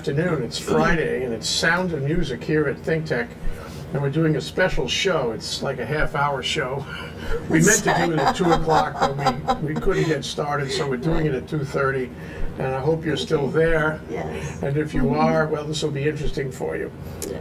Afternoon. It's Friday and it's Sound and Music here at Think Tech. And we're doing a special show. It's like a half hour show. We meant to do it at 2 o'clock, but we, we couldn't get started, so we're doing it at 2.30. And I hope you're still there. Yes. And if you are, well, this will be interesting for you.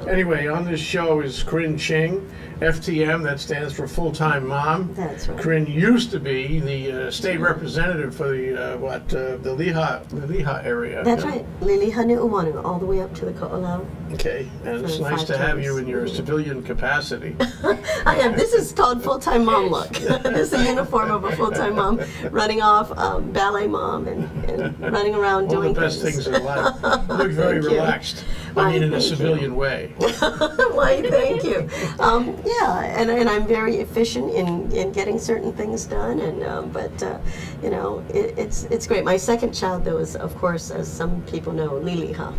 Anyway, on this show is Corinne Ching, FTM, that stands for Full Time Mom. That's right. Corinne used to be the uh, state representative for the, uh, what, uh, the Liha, the area. That's right. Lili Hanu'umanu, all the way up to the Ko'olau. Okay, and it's nice to have you in your civilian capacity. I am. This is called full-time mom look. this is the uniform of a full-time mom, running off um, ballet mom and, and running around All the doing best things in life. You look very relaxed. you. Why, mean, in a thank you. civilian way. Why, thank you. Um, yeah, and, and I'm very efficient in, in getting certain things done. And um, but uh, you know, it, it's it's great. My second child, though, is of course, as some people know, Liliha.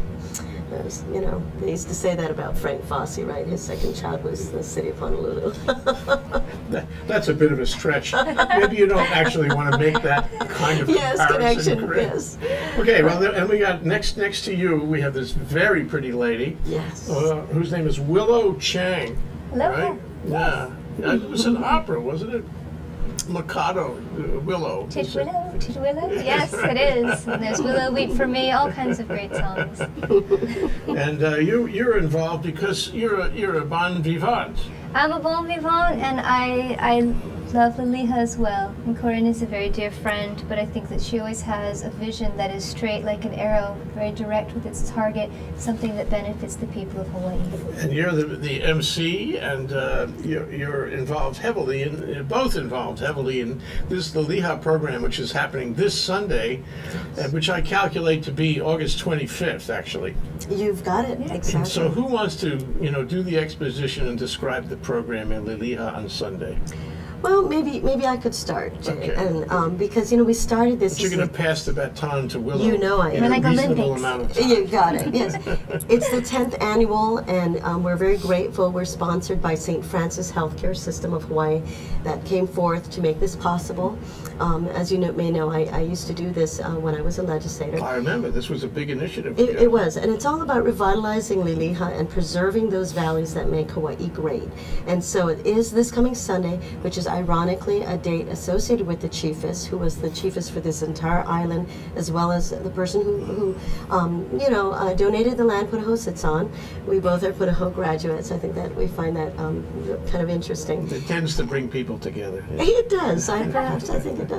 There's, you know, they used to say that about Frank Fasi, right? His second child was the city of Honolulu. That- That's a bit of a stretch. Maybe you don't actually want to make that kind of yes, comparison. connection. Corinne. Yes. Okay, well, then- and we got next next to you, we have this very pretty lady, Yes. uh, whose name is Willow Chang. Hello. Right? Yeah. Yeah, It was an opera, wasn't it? Mikado, uh, Willow. Tit-Willow, Titch Willow. Yes, it is. And there's Willow Weep for Me, all kinds of great songs. And uh, you you're involved because you're a, you're a bon vivant. I'm a bon vivant, and I I love Liliha as well. And Corinne is a very dear friend, but I think that she always has a vision that is straight like an arrow, very direct with its target, something that benefits the people of Hawaii. And you're the, the MC, and uh, you're, you're involved heavily, in, uh, both involved heavily in this the Liha program, which is happening this Sunday, uh, which I calculate to be August 25th, actually. You've got it. Yeah. Exactly. So who wants to, you know, do the exposition and describe the program in Liliha on Sunday? Well, maybe maybe I could start, Jay. Okay. and um, because you know we started this. But you're going to pass the baton to Willow. You know I in am. a Like reasonable Olympics. amount of time. You got it. Yes, it's the tenth annual, and um, we're very grateful. We're sponsored by St. Francis Healthcare System of Hawaii, that came forth to make this possible. Um, as you know, may know, I, I used to do this uh, when I was a legislator. I remember this was a big initiative. It, it was, and it's all about revitalizing Liliha and preserving those valleys that make Hawaii great. And so it is this coming Sunday, which is ironically a date associated with the chiefess, who was the chiefess for this entire island, as well as the person who, who um, you know, uh, donated the land Punahou sits on. We both are Punahou graduates. I think that we find that um, kind of interesting. It tends to bring people together. It does. I perhaps I think it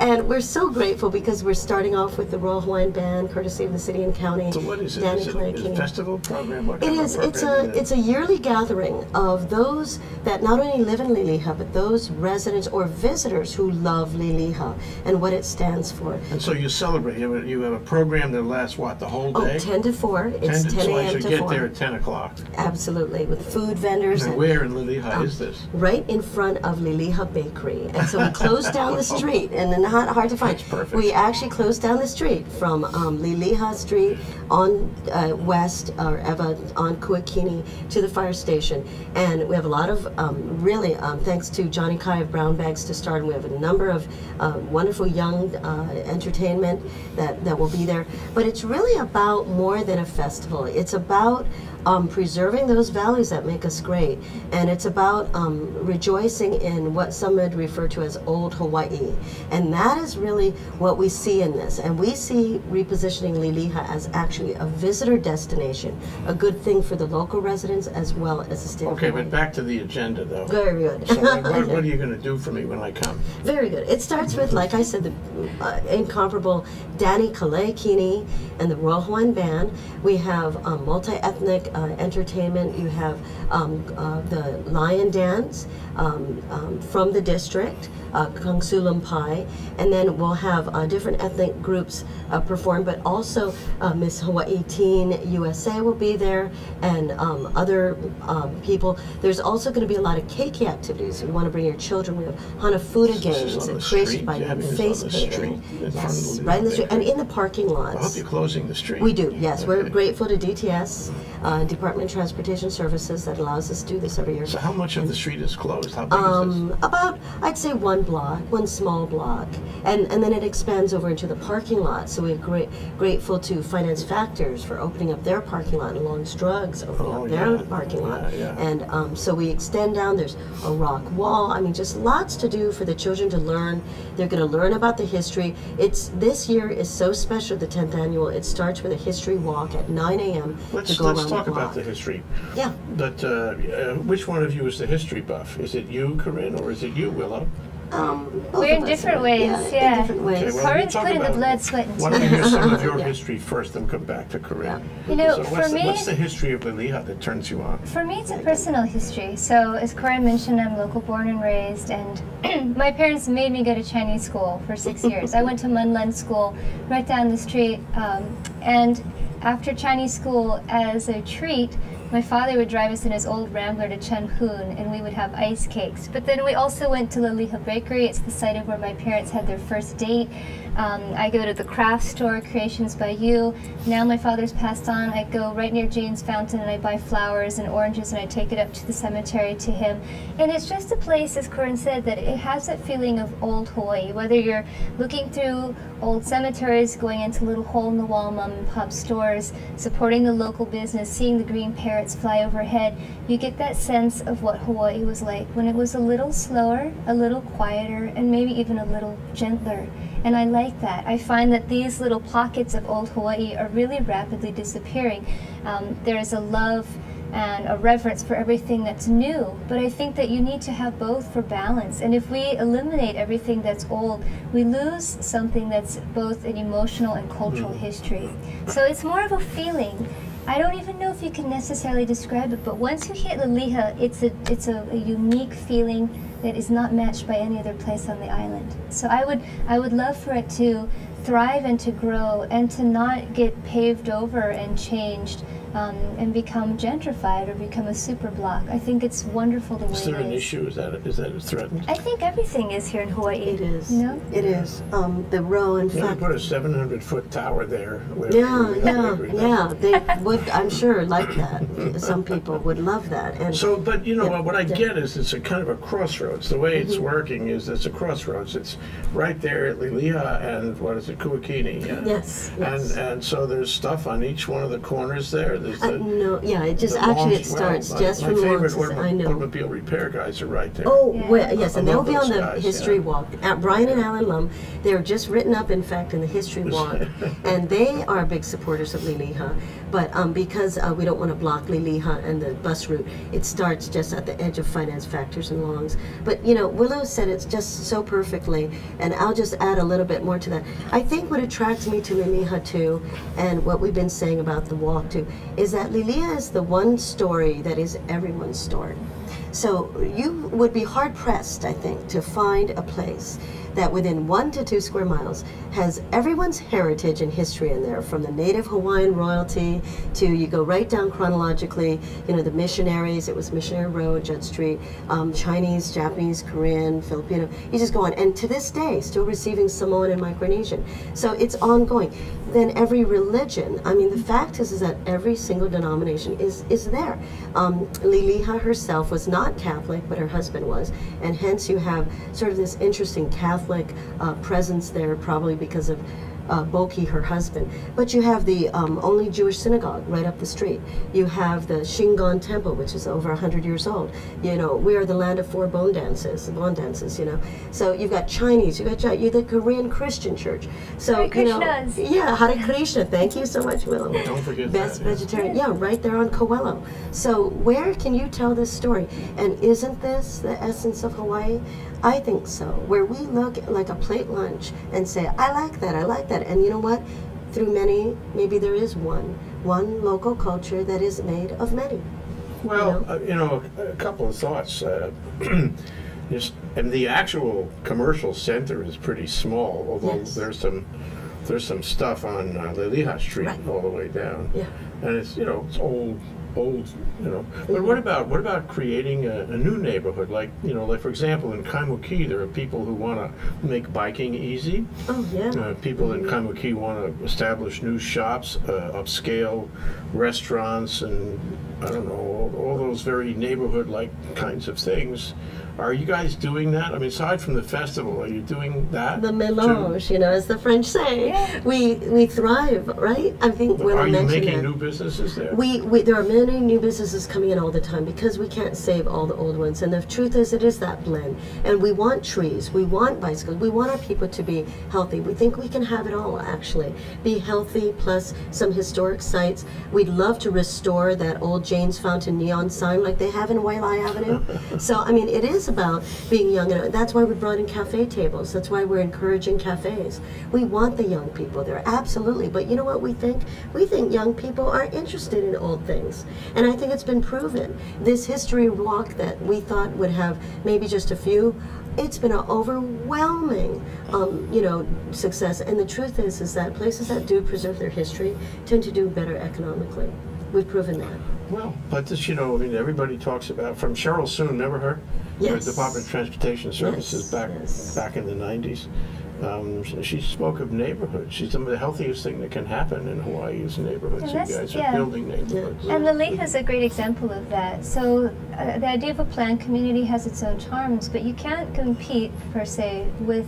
And we're so grateful because we're starting off with the Royal Hawaiian Band, courtesy of the city and county. So what is it? Danny Is it a festival program? What It is. It's a it? it's a yearly gathering of those that not only live in Liliha, but those residents or visitors who love Liliha and what it stands for. And so you celebrate. You have a, you have a program that lasts what the whole Oh, day. 10 to 4. It's 10, to, so I a.m. to get 4. there at ten o'clock. Absolutely, with food vendors. And and- where in Liliha Um, is this? right in front of Liliha Bakery. And so we closed down the street, and not hard to find. Perfect. We actually closed down the street from um, Liliha Street on uh, west or Ewa on Kuakini to the fire station. And we have a lot of um, really, um, thanks to Johnny Kai of Brown Bags to Stardom, and we have a number of uh, wonderful young uh, entertainment that, that will be there. But it's really about more than a festival. It's about um, preserving those values that make us great. And it's about um, rejoicing in what some would refer to as old Hawaii. And that is really what we see in this. And we see repositioning Liliha as actually a visitor destination, a good thing for the local residents as well as the state Okay, but back to the agenda though. Very good. So what, what, what are you going to do for me when I come? Very good. It starts with, like I said, the uh, incomparable Danny Kaleikini and the Royal Hawaiian Band. We have um, multi-ethnic entertainment. You have um, uh, the Lion Dance um, um, from the district, uh, Kung Pai, and then we'll have uh, different ethnic groups uh, perform, but also uh, Miss Hawaii Teen USA will be there, and um, other um, people. There's also going to be a lot of keiki activities. If you want to bring your children, we have Hanafuda This games and created by Yeah, face painting. street in front of Yes, right in the street, and in the parking I hope lots. you're closing the street. We do, yes. We're grateful to DTS, uh, Department of Transportation Services, that allows us to do this every year. So how much of the street is closed? How big is Um, about, I'd say one block, one small block, and, and then it expands over into the parking lot. So we're great, grateful to Finance Factors for opening up their parking lot, and Long's Drugs opening Oh, up their yeah. parking lot. Yeah, yeah. And um, so we extend down. There's a rock wall. I mean, just lots to do for the children to learn. They're going to learn about the history. It's this year is so special. The 10th annual. It starts with a history walk at 9 a.m. Let's to go let's talk the about the history. Yeah. But uh, uh, which one of you is the history buff? Is it you, Corinne, or is it you, Willow? Um, both We're of in different are- ways, Yeah, yeah. in different ways. Okay, well, Corinne's talk put in the blood, sweat, and tears. Why don't we hear some of your Yeah. history first, then come back to Corinne? You know, so for what's, the, me- what's the history of Liliha that turns you on? For me, it's a personal history. So, as Corinne mentioned, I'm local born and raised, and my parents made me go to Chinese school for six years. I went to Mun Lun School right down the street, um, and after Chinese school, as a treat, my father would drive us in his old Rambler to Chun Hoon, and we would have ice cakes. But then we also went to Liliha Bakery. It's the site of where my parents had their first date. Um, I go to the craft store, Creations by You. Now my father's passed on. I go right near Jane's Fountain and I buy flowers and oranges and I take it up to the cemetery to him. And it's just a place, as Corinne said, that it has that feeling of old Hawaii. Whether you're looking through old cemeteries, going into little hole in the wall mom and pop stores, supporting the local business, seeing the green parrots fly overhead, you get that sense of what Hawaii was like when it was a little slower, a little quieter, and maybe even a little gentler. And I like that. I find that these little pockets of old Hawaii are really rapidly disappearing. Um, there is a love and a reverence for everything that's new, but I think that you need to have both for balance. And if we eliminate everything that's old, we lose something that's both an emotional and cultural history. So it's more of a feeling. I don't even know if you can necessarily describe it, but once you hit Liliha, it's a it's a, a unique feeling that is not matched by any other place on the island. So I would I would love for it to thrive and to grow and to not get paved over and changed um, and become gentrified or become a super block. I think it's wonderful the way Is there an is. issue? Is that is that threatened? I think everything is here in Hawaii. It is. No? It is. Um, the row, in You know, fact. put a 700 foot tower there. where- Yeah, where yeah, Bakery does. yeah. They would, I'm sure, like that. Some people would love that. And So, but you know, Yeah, what I yeah. Get is it's a kind of a crossroads. The way it's working is it's a crossroads. It's right there at Liliha and what is it, Kuakini. Yeah. Yes, And and so there's stuff on each one of the corners there. There's Uh, the, no, yeah, it just actually it starts well, just my, from my favorite Lawrence. autom- I know. automobile repair guys are right there. Oh, Yeah. well, yes, and they'll be on the guys, history yeah. walk. Uh, Brian and Alan Lum, they're just written up, in fact, in the history walk, and they are big supporters of Liliha. But um, because uh, we don't want to block Liliha and the bus route, it starts just at the edge of Finance Factors and Longs. But you know, Willow said it's just so perfectly, and I'll just add a little bit more to that. I think what attracts me to Liliha too, and what we've been saying about the walk too, is that Liliha is the one story that is everyone's story. So you would be hard pressed, I think, to find a place that within one to two square miles has everyone's heritage and history in there, from the native Hawaiian royalty to you go right down chronologically, you know, the missionaries, it was Missionary Road, Judd Street, um, Chinese, Japanese, Korean, Filipino, you just go on. And to this day, still receiving Samoan and Micronesian. So it's ongoing. Then every religion, I mean, the fact is, is that every single denomination is, is there. Um, Liliha herself was not Catholic, but her husband was. And hence you have sort of this interesting Catholic uh, presence there, probably because of uh, Boki, her husband. But you have the um, only Jewish synagogue right up the street. You have the Shingon Temple, which is over 100 years old. You know, we are the land of four bon dances, bon dances, you know. So you've got Chinese, you've got Chi- you're the Korean Christian church. So, Hare you know, Krishnas. yeah, Hare Krishna. Thank you so much, Willow. Don't forget Best that, yeah. vegetarian. Yeah, right there on Coelho. So where can you tell this story? And isn't this the essence of Hawaii? I think so. Where we look like a plate lunch and say, I like that, I like that. And you know what? Through many, maybe there is one, one local culture that is made of many. Well, know? uh, you know, a, a couple of thoughts. Uh, just, and the actual commercial center is pretty small, although Yes. there's some there's some stuff on uh, Liliha Street Right. all the way down. Yeah. And it's you know it's old old you know. But what about what about creating a, a new neighborhood like you know like for example in Kaimuki there are people who want to make biking easy. Oh yeah. Uh, people in Kaimuki want to establish new shops, uh, upscale restaurants, and I don't know all, all those very neighborhood-like kinds of things. Are you guys doing that? I mean, aside from the festival, are you doing that? The too? melange, you know, as the French say. Yeah. We we thrive, right? I think when Are I you making that. new businesses there? We, we there are many new businesses coming in all the time because we can't save all the old ones. And the truth is, it is that blend. And we want trees, we want bicycles, we want our people to be healthy. We think we can have it all actually. Be healthy plus some historic sites. We'd love to restore that old Jane's Fountain neon sign like they have in Waialae Avenue. so I mean, it is about being young, and that's why we brought in cafe tables. That's why we're encouraging cafes. We want the young people there, absolutely. But you know what we think? We think young people are interested in old things, and I think it's been proven. This history walk that we thought would have maybe just a few. It's been an overwhelming, um, you know, success. And the truth is, is that places that do preserve their history tend to do better economically. We've proven that. Well, but this, you know, I mean, everybody talks about from Cheryl Soon. Remember her? Yes. The Department of Transportation Services Yes, back yes. back in the '90s. Um, she- she spoke of neighborhoods. She's She said the healthiest thing that can happen in Hawaii is neighborhoods. And You that's- guys are yeah. building neighborhoods. And Liliha is a great example of that. So uh, the idea of a planned community has its own charms, but you can't compete per se with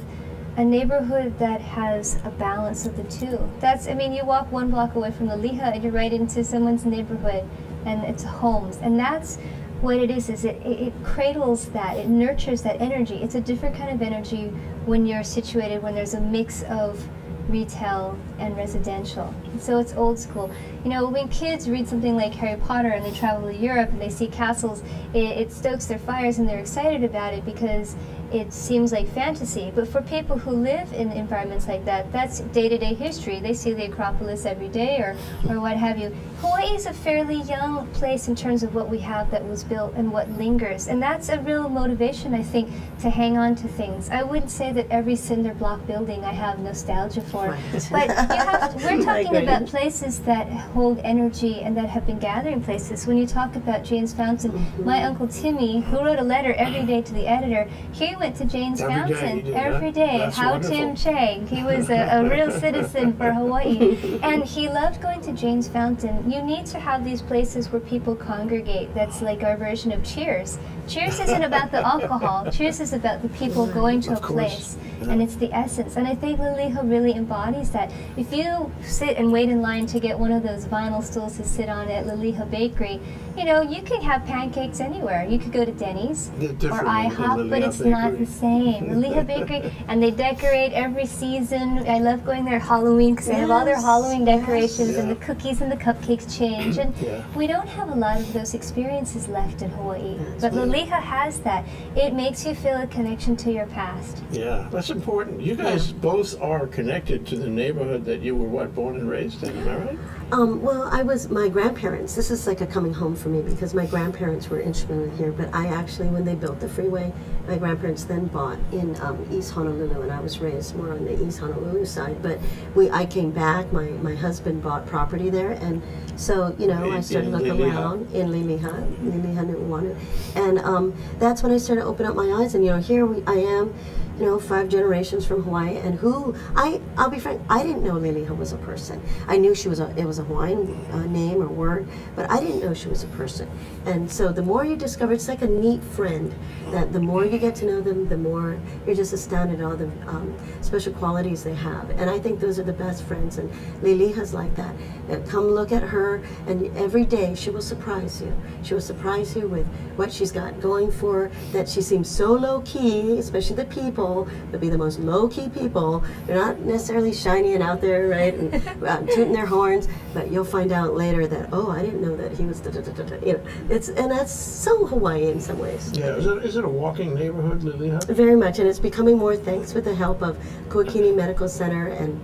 a neighborhood that has a balance of the two. That's I mean, you walk one block away from the Liliha and you're right into someone's neighborhood, and it's homes, and that's what it is. Is it, it cradles that, it nurtures that energy. It's a different kind of energy when you're situated when there's a mix of retail and residential. So it's old school. You know, when kids read something like Harry Potter and they travel to Europe and they see castles, it, it stokes their fires and they're excited about it because it seems like fantasy. But for people who live in environments like that, that's day-to-day history. They see the Acropolis every day or, or what have you. Hawaii is a fairly young place in terms of what we have that was built and what lingers. And that's a real motivation, I think, to hang on to things. I wouldn't say that every cinder block building I have nostalgia for. Right. But you have to, we're talking about places that hold energy and that have been gathering places. When you talk about Jane's Fountain, my uncle Timmy, who wrote a letter every day to the editor, he went to Jane's Every day Fountain did every day. That's How wonderful. Tim Chang. He was a, a real citizen for Hawaii. And he loved going to Jane's Fountain. You need to have these places where people congregate. That's like our version of Cheers. Cheers isn't about the alcohol. Cheers is about the people going to Of a course. place. Yeah. And it's the essence. And I think Liliha really embodies that. If you sit and wait in line to get one of those vinyl stools to sit on at Liliha Bakery, you know, you can have pancakes anywhere. You could go to Denny's or IHOP, but Liliha it's not the same. Liliha Bakery, and they decorate every season. I love going there Halloween because they have all their Yes, Halloween yes. decorations and the cookies and the cupcakes change. And Yeah. we don't have a lot of those experiences left in Hawaii. But. Liliha has that. It makes you feel a connection to your past. Yeah, that's important. You guys both are connected to the neighborhood that you were what born and raised in. Am I right? Um, well, I was my grandparents. This is like a coming home for me because my grandparents were instrumental here. But I actually, when they built the freeway, my grandparents then bought in um, East Honolulu, and I was raised more on the East Honolulu side. But we, I came back. My my husband bought property there, and so you know, I started looking around in Liliha, Liliha Nu'uanu, and um, that's when I started to open up my eyes. And you know, here we, I am you know, five generations from Hawaii, and who I I'll be frank, I didn't know Liliha was a person. I knew she was a it was a Hawaiian uh, name or word, but I didn't know she was a person. And so the more you discover, it's like a neat friend. That the more you get to know them, the more you're just astounded at all the um, special qualities they have. And I think those are the best friends. And Liliha's like that. Uh, come look at her, and every day she will surprise you. She will surprise you with what she's got going for. That she seems so low key, especially the people. They'll be the most low key people. They're not necessarily shiny and out there, right, and uh, tooting their horns. But you'll find out later that oh, I didn't know that he was. Da, da, da. You know, it's and that's so Hawaii in some ways. Yeah. Is it, is it a walking neighborhood, Liliha? Very much, and it's becoming more thanks with the help of Kuakini Medical Center and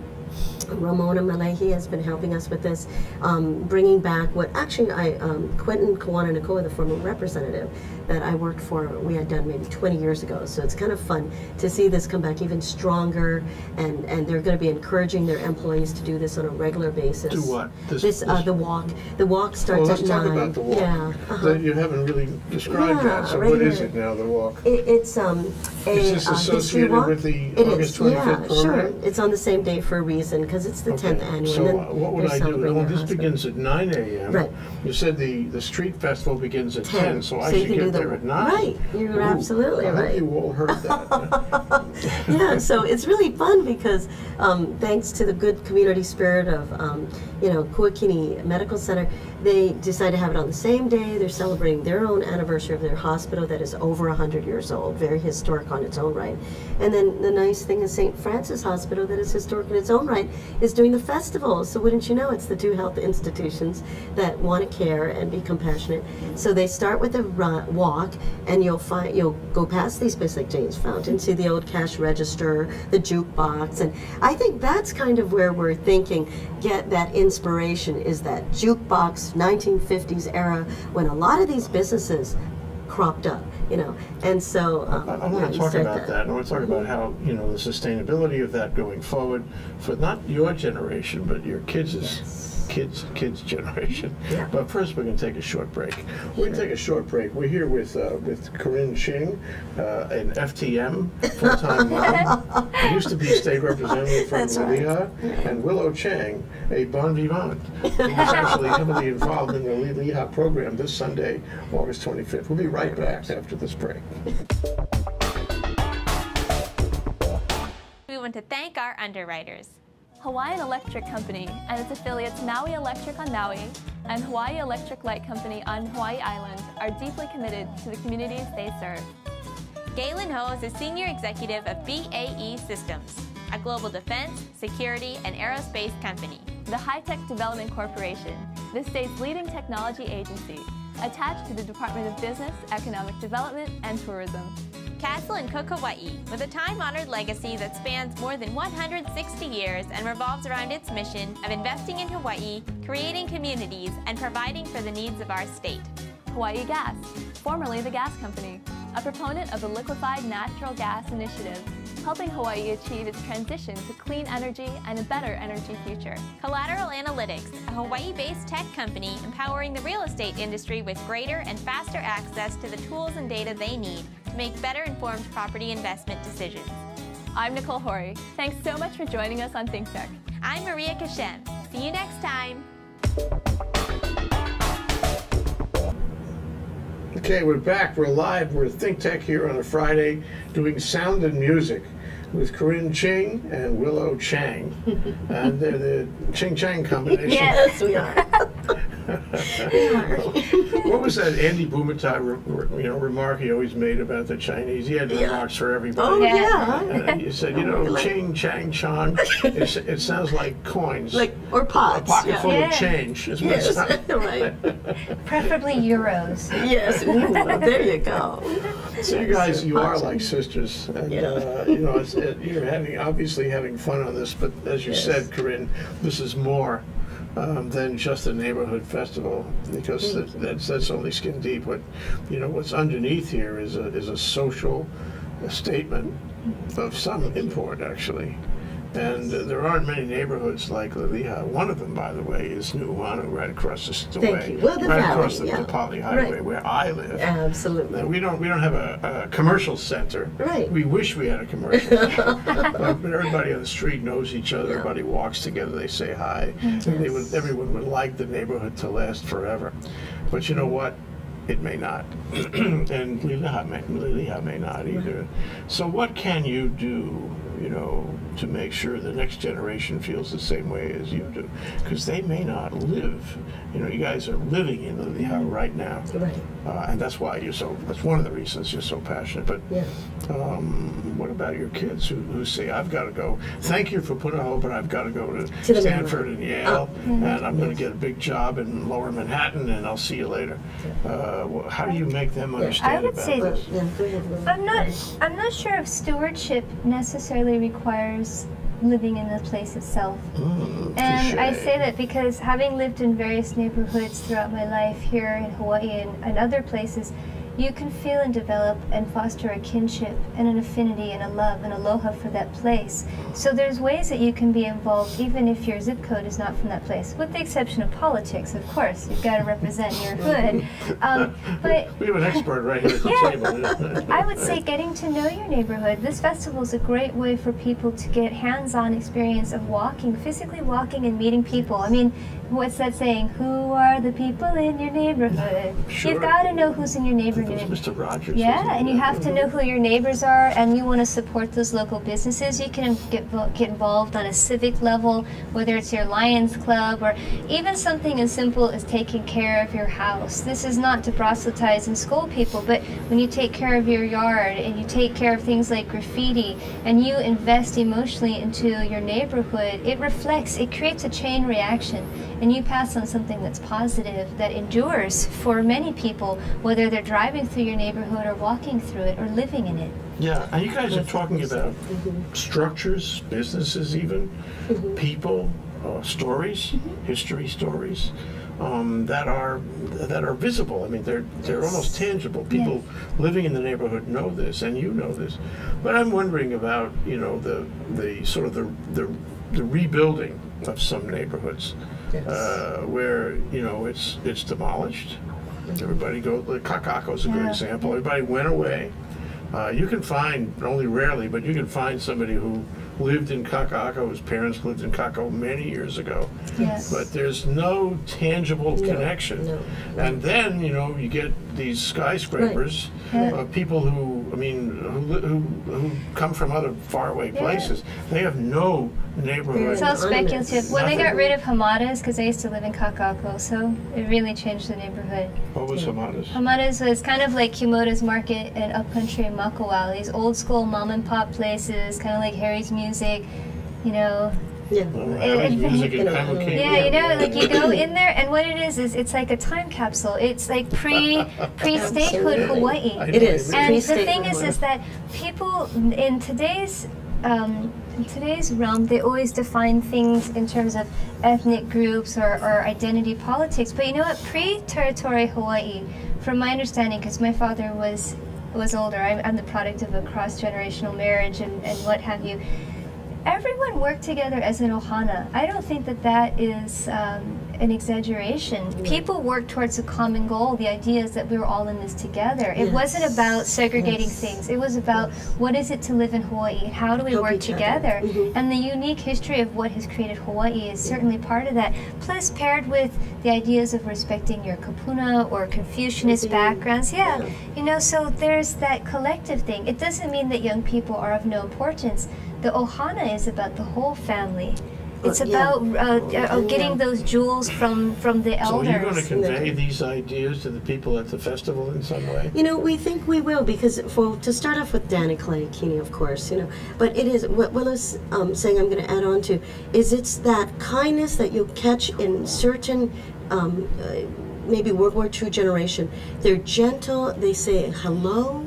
Ramona Malehi has been helping us with this, um, bringing back what actually I, um, Quentin Kawananakoa, the former representative that I worked for, we had done maybe 20 years ago. So it's kind of fun to see this come back even stronger, and, and they're going to be encouraging their employees to do this on a regular basis. Do what? This, This- uh, this- the walk. The walk starts Well, starts let's at talk nine. about the walk. Yeah. uh-huh. You haven't really described Yeah, that. So right what is here. it now? The walk. It, it's um, a Is this uh, associated walk. with the It August is, 25th yeah, program? sure. It's on the same day for a reason because it's the 10th Okay. annual. So and uh, what would I do? Well, this husband. begins at 9 a.m. Right. You said the, the street festival begins at 10, 10, so I so you should get the there at nine. right. You're Ooh, absolutely I right. you all heard that. yeah, so it's really fun because um, thanks to the good community spirit of, um, you know, Kuakini Medical Center, they decided to have it on the same day. They're celebrating their own anniversary of their hospital that is over 100 years old, very historic on its own right. And then the nice thing is St. Francis Hospital, that is historic in its own right, is doing the festival. So wouldn't you know, it's the two health institutions that want to care and be compassionate. So they start with a run, walk, and you'll find you'll go past these places like Jane's Fountain, see the old cash register, the jukebox, and I think that's kind of where we're thinking get that inspiration is that jukebox 1950s era when a lot of these businesses cropped up, you know, and so um, I, I want to talk about that. I want to talk about how you know the sustainability of that going forward for not your generation, but your kids' kids kids generation. Yeah. But first, we're going to take a short break. We're going to take a short break. We're here with uh, with Corinne Ching, uh, an FTM full time mom, used to be state representative from That's right. And Willow Chang, a bon vivant, who was actually heavily involved in the Lehigh program this Sunday, August 25th. We'll be right back after this break. We want to thank our underwriters. Hawaiian Electric Company and its affiliates Maui Electric on Maui and Hawaii Electric Light Company on Hawaii Island are deeply committed to the communities they serve. Galen Ho is a senior executive of BAE Systems, a global defense, security, and aerospace company. The High Tech Development Corporation, the state's leading technology agency, attached to the Department of Business, Economic Development, and Tourism. Castle and Cook Hawaii, with a time-honored legacy that spans more than 160 years and revolves around its mission of investing in Hawaii, creating communities, and providing for the needs of our state. Hawaii Gas, formerly the Gas Company, a proponent of the Liquefied Natural Gas Initiative, helping Hawaii achieve its transition to clean energy and a better energy future. Collateral Analytics, a Hawaii-based tech company empowering the real estate industry with greater and faster access to the tools and data they need to make better informed property investment decisions. I'm Nicole Horry. Thanks so much for joining us on Think Tech. I'm Maria Kashem. See you next time. Okay, we're back. We're live. We're at Think Tech here on a Friday doing sound and music with Corinne Ching and Willow Chang. and they're the Ching Chang combination. Yes, we are. what was that Andy Bumatai re- re- you know, remark he always made about the Chinese? He had Yeah. remarks for everybody. Oh Yeah. yeah. And he said, you know, Ching, Chang, Chong, it, it sounds like coins. Like or a pots. pocket yeah. full Yeah. of change. Is what it Yes, right. Preferably euros. Yes, Ooh, there you go. So you guys, you are like sisters, and Yeah. uh, you know it's, it, you're having obviously having fun on this. But as you Yes. said, Corinne, this is more um, than just a neighborhood festival because that, that's that's only skin deep. What you know, what's underneath here is a is a social statement of some import, actually. And uh, there aren't many neighborhoods like Lehigh. One of them, by the way, is Nuuanu, right across the Thank way. Well, the right valley, across the, yeah. the Pali Highway, Right. where I live. Absolutely. Uh, We don't we don't have a, a commercial center. Right. We wish we had a commercial center. but, everybody on the street knows each other. Everybody walks together. They say hi. And they would everyone would like the neighborhood to last forever. But you know what? It may not. and Lehigh may, Lehigh may not either. So what can you do, you know, to make sure the next generation feels the same way as you do? Because they may not live. You know, you guys are living in Lehigh right now. Right. Uh, and that's why you're so. That's one of the reasons you're so passionate. But Yeah. um, what about your kids who, who say, "I've got to go"? Thank you for putting on, but I've got to go to, To Stanford and Yale, Oh. and I'm going to get a big job in Lower Manhattan, and I'll see you later. Uh, how do you make them understand I would about say this? yeah, go ahead, Will. I'm not. I'm not sure if stewardship necessarily requires living in the place itself. Mm, And I say that because having lived in various neighborhoods throughout my life here in Hawaii and, and other places, you can feel and develop and foster a kinship and an affinity and a love and aloha for that place. So there's ways that you can be involved even if your zip code is not from that place, with the exception of politics, of course. You've got to represent your hood. Um, but we have an expert right here at the Yeah. table. I would say getting to know your neighborhood. This festival is a great way for people to get hands-on experience of walking, physically walking and meeting people. I mean, what's that saying? Who are the people in your neighborhood? Sure. You've got to know who's in your neighborhood bringing it was in. Mr. Rogers. Yeah, and you have to know who your neighbors are, and you want to support those local businesses. You can get get involved on a civic level, whether it's your Lions Club or even something as simple as taking care of your house. This is not to proselytize and scold people, but when you take care of your yard and you take care of things like graffiti, and you invest emotionally into your neighborhood, it reflects, it creates a chain reaction, and you pass on something that's positive that endures for many people, whether they're driving through your neighborhood or walking through it or living in it. Yeah, and you guys are talking about structures, businesses, even people, uh, stories, history stories um, that are that are visible. I mean, they're they're almost tangible. People living in the neighborhood know this, and you know this. But I'm wondering about you know the the sort of the the, the rebuilding of some neighborhoods uh, where you know it's it's demolished. Everybody go. The Kaka'ako is a good example. Everybody went away. Uh, you can find, only rarely, but you can find somebody who lived in Kaka'ako, whose parents lived in Kaka'ako many years ago. Yes. But there's no tangible connection. no. And then, you know, you get these skyscrapers Yeah. of people who, I mean, who, who, who come from other faraway Yeah. places. They have no neighborhood. It's all Anonymous. speculative. When they got rid of Hamadas, because I used to live in Kaka'ako, so it really changed the neighborhood. What was Hamadas? Hamadas was kind of like Kimoto's Market and Upcountry in Makawao. These old school mom and pop places, kind of like Harry's Music, you know. Yeah. Well, Harry's music in Kaimuki. Yeah, you know, like you go in there, and what it is is it's like a time capsule. It's like pre pre statehood Hawaii. I It know, is. I And the thing is, is that people in today's um, in today's realm, they always define things in terms of ethnic groups or, or identity politics. But you know what? Pre-territory Hawaii, from my understanding, because my father was was older, I'm, I'm the product of a cross generational marriage and, and what have you. Everyone worked together as an ohana. I don't think that that is um, an exaggeration. People worked towards a common goal. The idea is that we were all in this together. It wasn't about segregating Yes. things. It was about what is it to live in Hawaii? How do we Help work together? Mhm. And the unique history of what has created Hawaii is certainly part of that. Plus, paired with the ideas of respecting your kupuna or Confucianist Mhm. backgrounds. Yeah, Yeah. you know, so there's that collective thing. It doesn't mean that young people are of no importance. The ohana is about the whole family. It's Uh, yeah. about uh, uh, getting those jewels from from the elders. So elders. are you going to convey these ideas to the people at the festival in some way? You know, we think we will because, for to start off with Danny Kaleikini, of course, you know, but it is what Willow's um, saying. I'm going to add on to is it's that kindness that you catch in certain. Um, uh, maybe World War II generation. They're gentle. They say hello.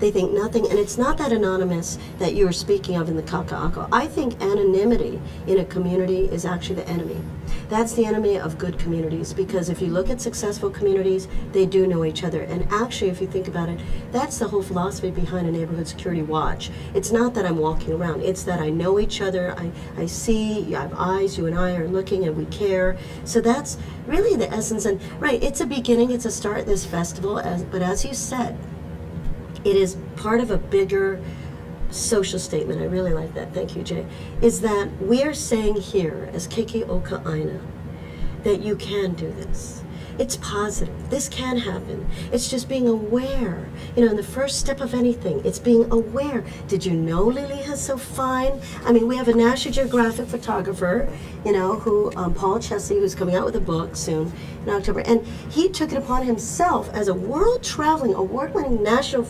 They think nothing, and it's not that anonymous that you were speaking of in the Kaka'ako. I think anonymity in a community is actually the enemy. That's the enemy of good communities because if you look at successful communities, they do know each other. And actually, if you think about it, that's the whole philosophy behind a neighborhood security watch. It's not that I'm walking around, it's that I know each other, I, I see, you have eyes, you and I are looking and we care. So that's really the essence. And right, it's a beginning, it's a start, this festival, as, but as you said, it is part of a bigger social statement. I really like that. Thank you, Jay. Is that we are saying here, as Keiki o ka Aina, that you can do this. It's positive. This can happen. It's just being aware. You know, in the first step of anything, it's being aware. Did you know Lily has so fine? I mean, we have a National Geographic photographer, you know, who um, Paul Chesley, who's coming out with a book soon in October, and he took it upon himself as a world-traveling, award-winning National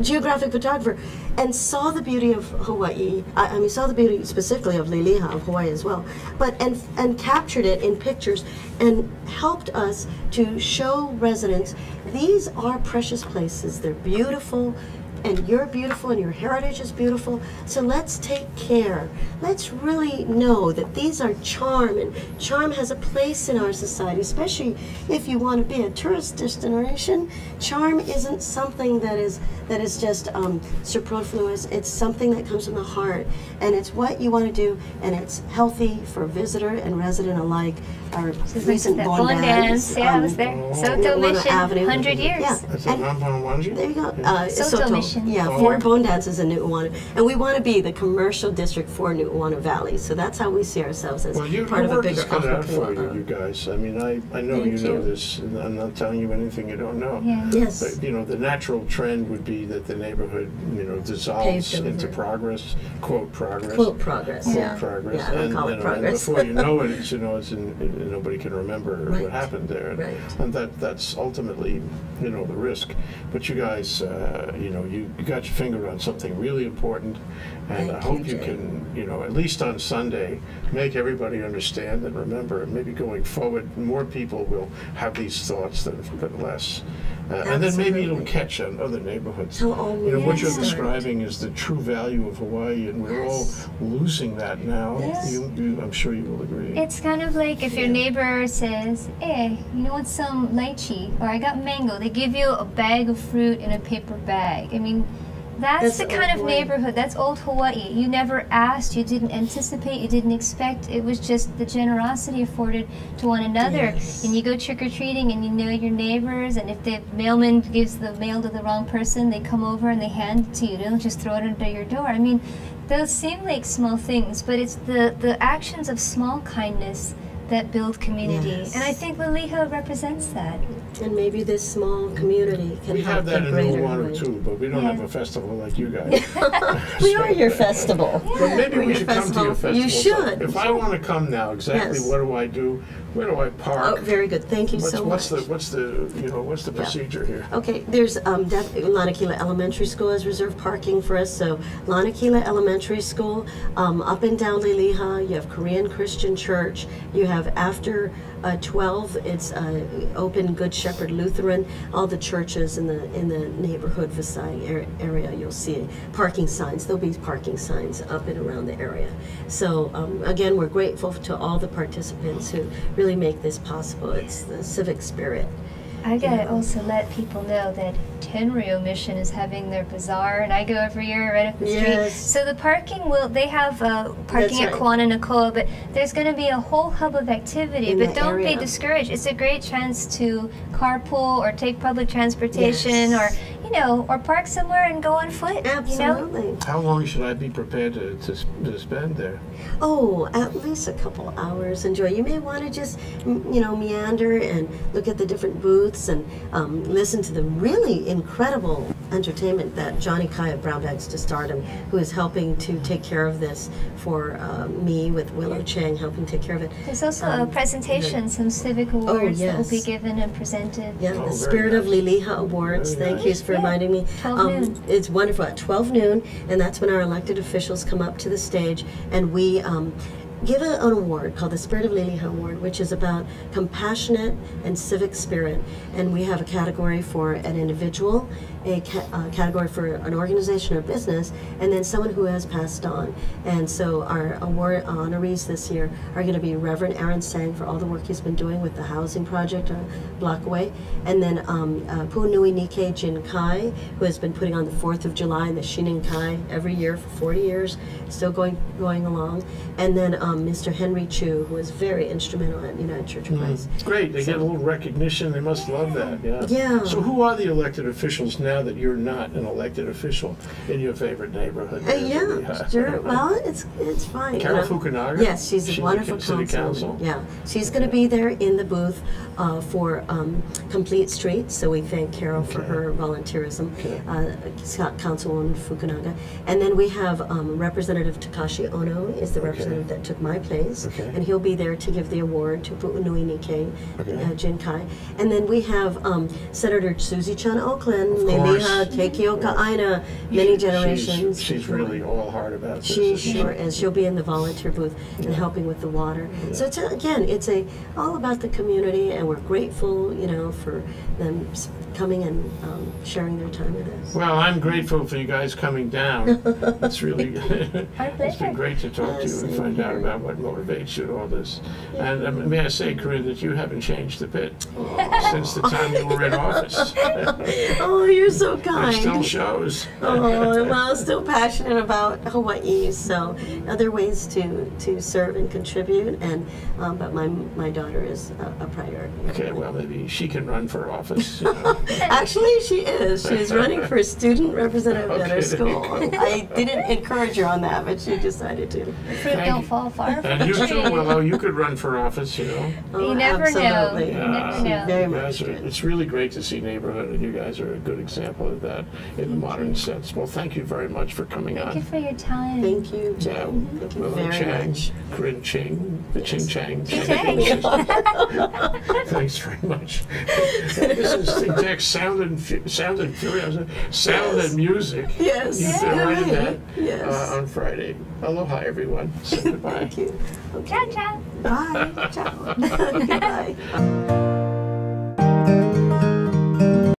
geographic photographer and saw the beauty of Hawaii. I, I mean, saw the beauty specifically of Liliha of Hawaii as well, but and and captured it in pictures and helped us to show residents these are precious places. They're beautiful. And you're beautiful, and your heritage is beautiful. So let's take care. Let's really know that these are charm, and charm has a place in our society, especially if you want to be a tourist destination. Charm isn't something that is that is just um, superfluous. It's something that comes from the heart, and it's what you want to do, and it's healthy for visitor and resident alike. Our recent that Bon Bon Dance, dance, yeah, I um, was there. Oh. Soto Mission, 100 years. Yeah. That's a And- Hampon there you go. Uh, Soto Soto Mission. Location. Yeah, Oh. Fort Bon Dance is in Nuuanu, and we want to be the commercial district for Nuuanu Valley. So that's how we see ourselves as Well, you, part of a bigger is out for you, you guys. I mean, I, I know Thank you know this, and I'm not telling you anything you don't know. Yeah. Yes. But, you know, the natural trend would be that the neighborhood, you know, dissolves into progress, quote, progress. Quote progress. Quote, Yeah. progress. Yeah, I and, call you it know, progress. And before you know it, it's, you know, it's in, in- nobody can remember Right. what happened there. And, Right. and that, that's ultimately, you know, the risk. But you guys, uh, you know, you, you got your finger on something really important. And I Thank hope you can, you know, at least on Sunday, make everybody understand and remember, and maybe going forward, more people will have these thoughts than, than less. Uh, and then maybe it'll catch on other neighborhoods. All You know, what you're Yes. describing is the true value of Hawaii, and we're all losing that now. Yes. You, you, I'm sure you will agree. It's kind of like if your neighbor says, "Hey, you know what's some lychee?" or "I got mango." They give you a bag of fruit in a paper bag. I mean, that's, That's the kind of Hawaii. neighborhood. That's old Hawaii. You never asked, you didn't anticipate, you didn't expect. It was just the generosity afforded to one another. Yes. And you go trick or treating, and you know your neighbors. And if the mailman gives the mail to the wrong person, they come over and they hand it to you. They don't just throw it under your door. I mean, those seem like small things, but it's the, the actions of small kindness that build community. Yes. And I think Liliha represents that. And maybe this small community can we help have that in greater Nuuanu Hawaii. too, but we don't Yeah. have a festival like you guys. We are your festival. But maybe We're we should come to your festival. You should. If I want to come now, exactly Yes. what do I do? Where do I park? Oh, very good. Thank you what's, so what's much. the what's the you know what's the procedure here? Okay, there's um, def- Lanakila Elementary School has reserved parking for us. So Lanakila Elementary School, um, up and down Liliha, you have Korean Christian Church. You have after uh, 12, it's uh, open Good Shepherd Lutheran. All the churches in the in the neighborhood Versailles area, you'll see parking signs. There'll be parking signs up and around the area. So um, again, we're grateful to all the participants who really make this possible. It's the civic spirit. I gotta also let people know that Tenryo Mission is having their bazaar, and I go every year right up the Yes. street. So the parking will, they have uh, parking That's at right. Kawananakoa, but there's gonna be a whole hub of activity. In but don't area. be discouraged. It's a great chance to carpool or take public transportation Yes. or, you know, or park somewhere and go on foot. You know? Absolutely. How long should I be prepared to, to, to spend there? Oh, at least a couple hours. Enjoy. You may want to just, you know, meander and look at the different booths and um, listen to the really incredible entertainment that Johnny Kai of Brown Bags to Stardom, who is helping to take care of this for uh, me with Willow Chang, helping take care of it. There's also Um, a presentation, some civic awards that will be given and presented. Yeah, Oh, the very Spirit of nice. Liliha Awards. Very Thank nice. you for Yeah, reminding me. 12 Um, noon. It's wonderful at 12 noon, and that's when our elected officials come up to the stage and we um, give a, an award called the Spirit of Liliha Award, which is about compassionate and civic spirit. And we have a category for an individual, a ca- uh, category for an organization or business, and then someone who has passed on. And so our award honorees this year are going to be Reverend Aaron Sang for all the work he's been doing with the housing project a block away, and then um, uh, Punui Nike Jin Kai, who has been putting on the 4th of July and the Shinin Kai every year for 40 years, still going going along, and then um, Mr. Henry Chu, who was very instrumental at United Church of Christ. Great, they get a little recognition. They must love that. Yeah. Yeah. So who are the elected officials now that you're not an elected official in your favorite neighborhood? Uh, yeah, sure. Well, it's it's fine. Carol. Fukunaga? Yes, she's a wonderful city council? Yeah, she's going to be there in the booth uh, for um, Complete Streets. So we thank Carol for her volunteerism, Okay. uh, Councilwoman Fukunaga. And then we have um, Representative Takashi Ohno is the Okay. representative that took my place, Okay. and he'll be there to give the award to Pu'unui Nike, Okay. uh, Jin Kai. And then we have um, Senator Susie Chun Oakland, Course. Liliha many generations. She's, before. really all heart about this. She sure is. She'll be in the volunteer booth and helping with the water. So it's a, again, it's a all about the community, and we're grateful, you know, for them coming and um, sharing their time with us. Well, I'm grateful for you guys coming down. It's really, Our it's pleasure. been great to talk to you and same find out about what motivates you to all this. And um, may I say, Corinne, that you haven't changed a bit since the time you were in office. oh, you're so It still kind. shows. Oh, well, I'm still passionate about Hawaii. So other ways to to serve and contribute, and um, but my my daughter is a, a priority. Okay, well, maybe she can run for office. You know. Actually, she is. She is running for student representative at Okay, our there school. I didn't encourage her on that, but she decided to. Fruit don't you. fall far from And the you tree. too, Willow, you could run for office, you know. Oh, You never know. absolutely. You never know. Very much are, it's really great to see neighborhood, and you guys are a good example of that in the modern sense. Well, thank you very much for coming Thank you on. for your time. Thank you, Yeah, Jen. Thank you Willow very Chang, much. Corinne Ching, the Ching Chang. Ching Thanks very much. this is Think Tech Sound and Fu- Sound and Fury. I was like, Sound and Music. Yes. You Yeah. did right that Yes. uh, on Friday. Aloha, everyone. Say goodbye. Thank you. Ciao, ciao. Bye. Ciao. Bye.